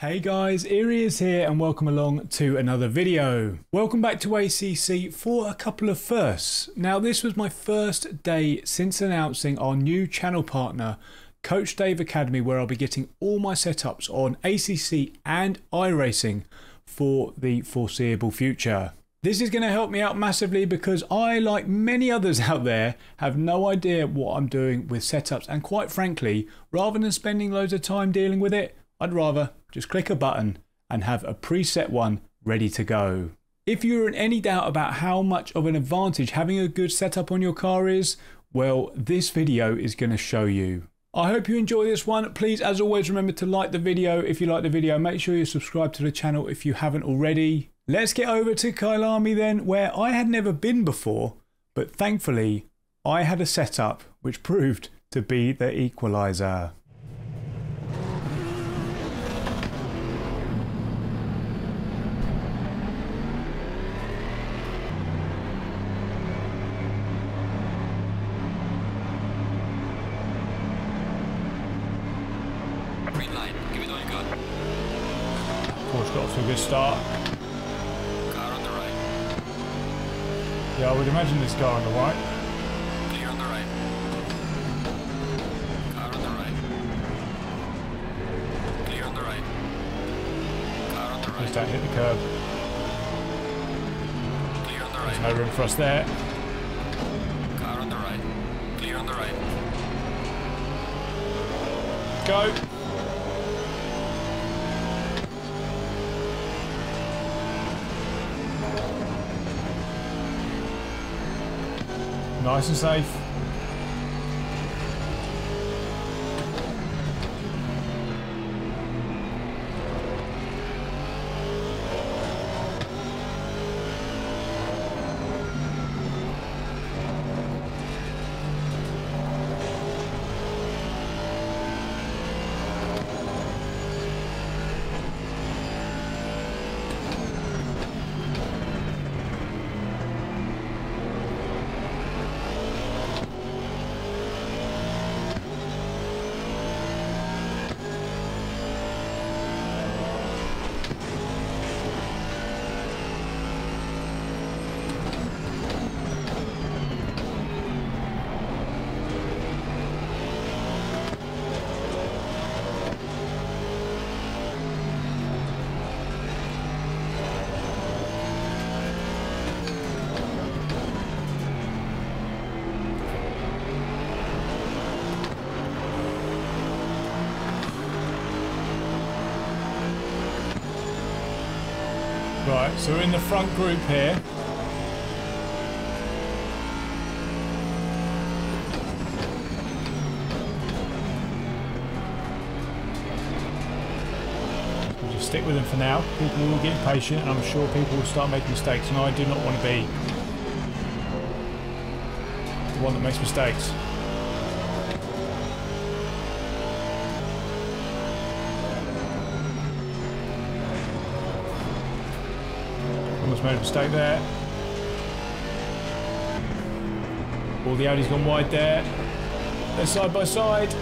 Hey guys, Eerie is here and welcome along to another video. Welcome back to ACC for a couple of firsts. Now this was my first day since announcing our new channel partner, Coach Dave Academy, where I'll be getting all my setups on ACC and iRacing for the foreseeable future. This is going to help me out massively because I, like many others out there, have no idea what I'm doing with setups. And quite frankly, rather than spending loads of time dealing with it, I'd rather just click a button and have a preset one ready to go. If you're in any doubt about how much of an advantage having a good setup on your car is, well, this video is going to show you. I hope you enjoy this one. Please, as always, remember to like the video. If you like the video, make sure you subscribe to the channel if you haven't already. Let's get over to Kyalami then, where I had never been before, but thankfully, I had a setup which proved to be the equalizer. Green light. Give it all you got. Of course, got off to a good start. Car on the right. Yeah, I would imagine this car on the right. Clear on the right. Car on the right. Clear on the right. Car on the Just don't hit the curb. Clear on the There's right. no room for us there. Car on the right. Clear on the right. Go. Nice and safe. Right, so we're in the front group here. We'll just stick with them for now. People will get patient and I'm sure people will start making mistakes and I do not want to be the one that makes mistakes. Made a mistake there. All the Audi's gone wide there. They're side by side.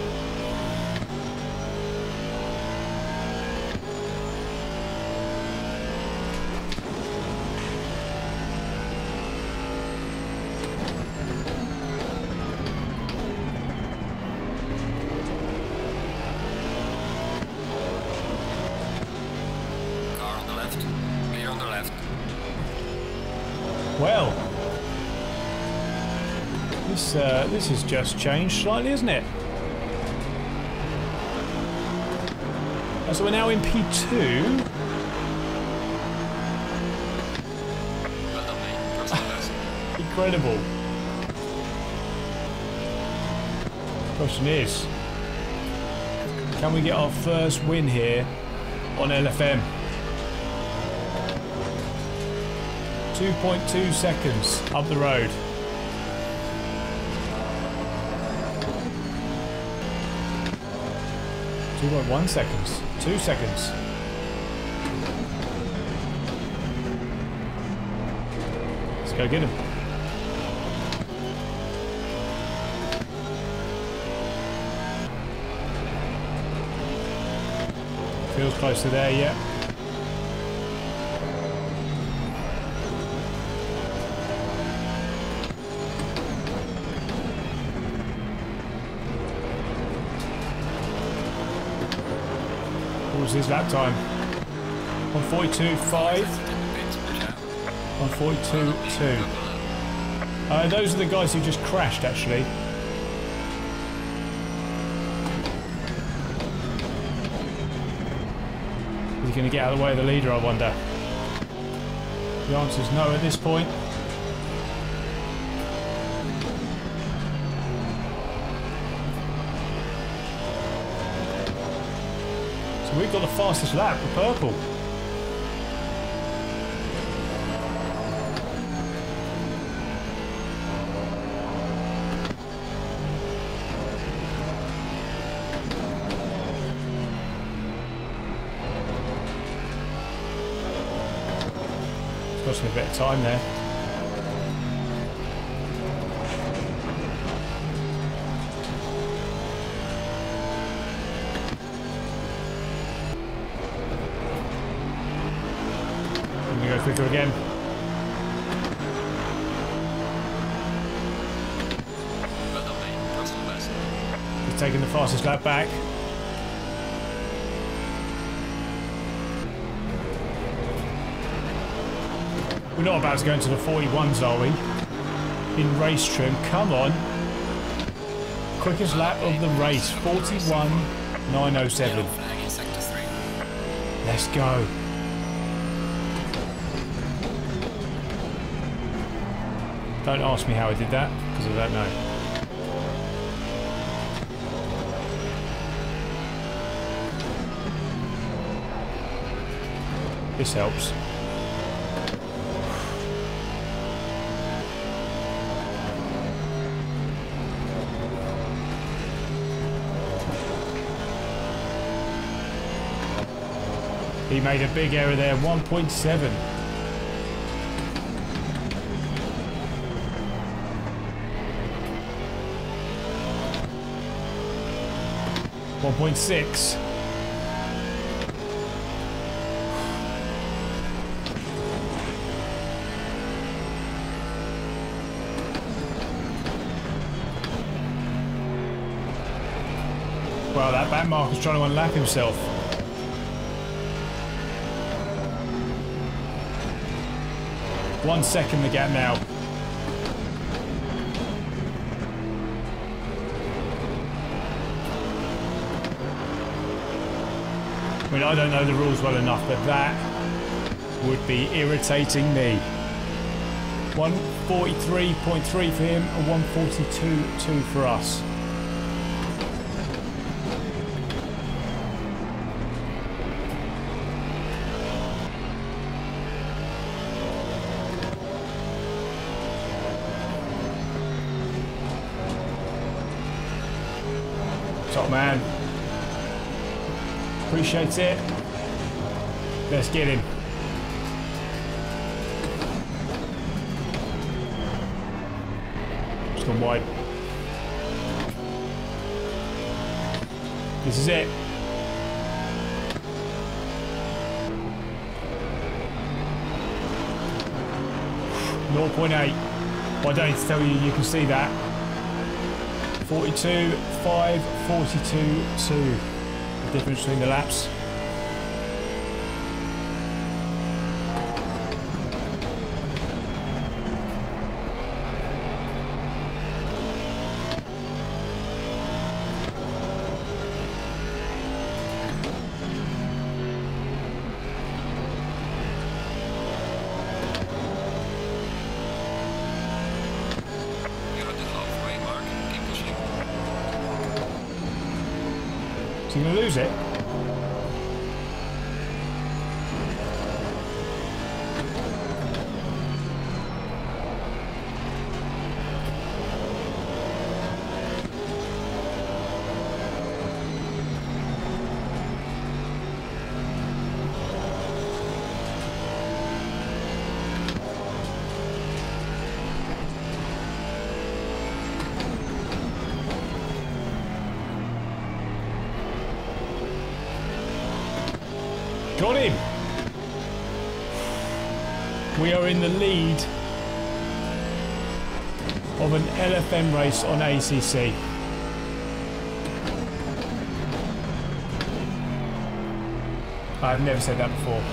Well, this uh, this has just changed slightly, isn't it? Uh, So we're now in P2. Well done, mate. First class. Incredible. Question is, can we get our first win here on LFM? 2.2 seconds up the road. Two point one seconds. Two seconds. Let's go get him. Feels close to there, yeah. Was his lap time? 142.5, 142.2. Uh, those are the guys who just crashed, actually. Is he going to get out of the way of the leader, I wonder? The answer is no at this point. We've got the fastest lap for purple. It's got a bit of time there. Back. We're not about to go into the 41s, are we? In race trim. Come on. Quickest lap of the race. 41.907. Yellow flag in sector 3. Let's go. Don't ask me how I did that, because I don't know. This helps. He made a big error there, 1.7. One point six. That mark is trying to unlap himself. One second the gap now. I mean, I don't know the rules well enough, but that would be irritating me. 143.3 for him and 142.2 for us. Appreciate it. Let's get him. Just gone wide. This is it. Zero point eight. Well, I don't need to tell you, you can see that. 42, 5, 42, 2. Difference between the laps. Going to lose it? Got him! We are in the lead of an LFM race on ACC. I've never said that before.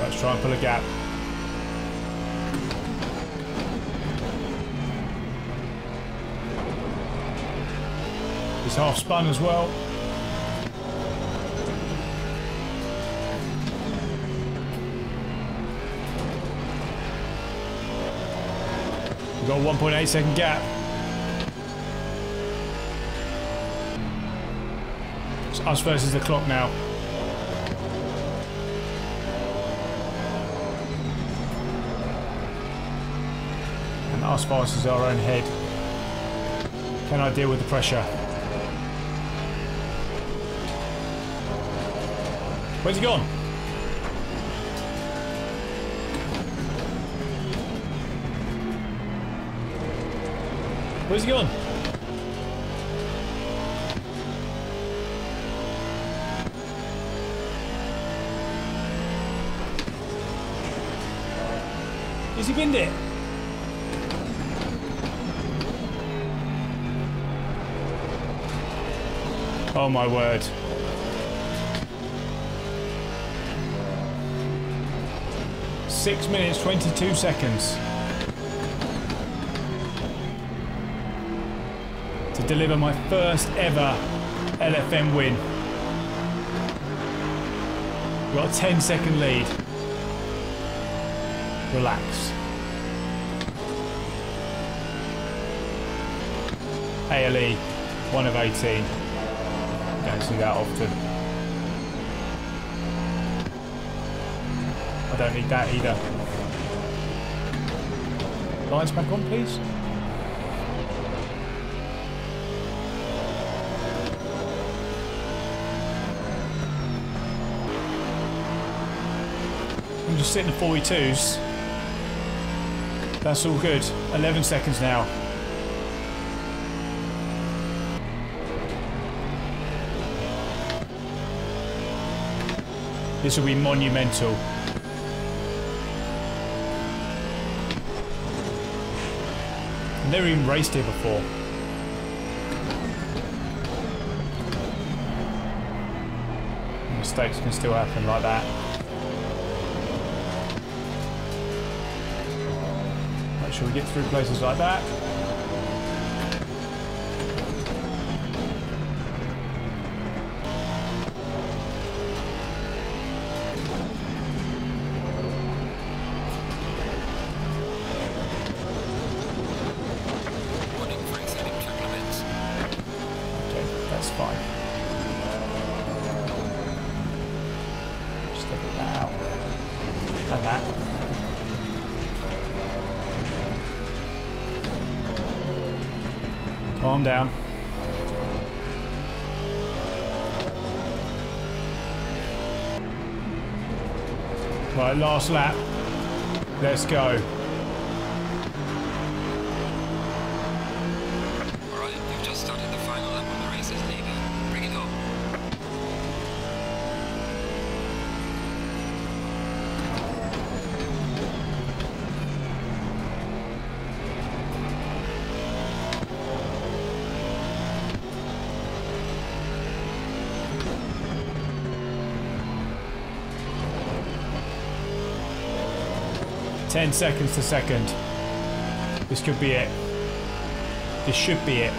Let's try and pull a gap. He's half spun as well. We've got a 1.8 second gap. It's us versus the clock now. And us versus our own head. Can I deal with the pressure? Where's he gone? Where's he gone? Has he binned it? Oh my word. Six minutes, 22 seconds. To deliver my first ever LFM win. Got a 10 second lead. Relax. ALE, 1 of 18. Don't see that often. Don't need that either. Lights back on, please. I'm just sitting at 42s. That's all good. 11 seconds now. This will be monumental. Never even raced here before. Mistakes can still happen like that. Make sure we get through places like that. Calm down. Right, last lap. Let's go. 10 seconds to second. This could be it. This should be it.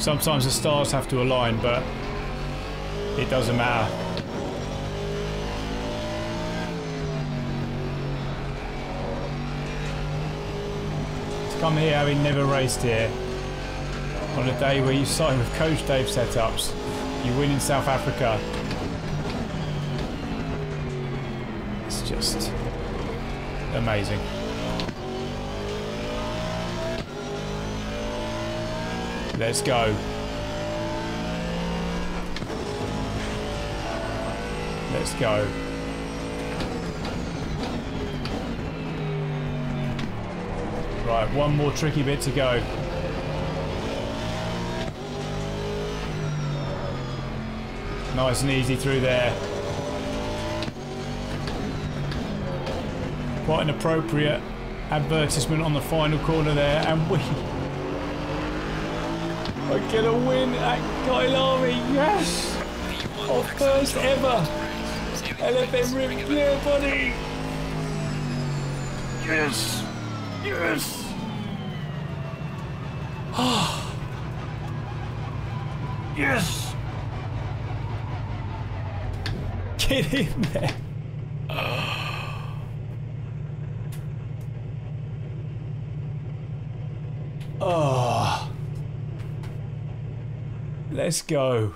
Sometimes the stars have to align, but it doesn't matter. Come here, having never raced here on a day where you sign with Coach Dave setups, you win in South Africa. It's just amazing. Let's go. Let's go. Right, one more tricky bit to go. Nice and easy through there. Quite an appropriate advertisement on the final corner there, and we are gonna win at Kyalami, yes! Our first ever LFM review, buddy! Yes! Yes! Ah! yes! Get in there! Oh. Let's go.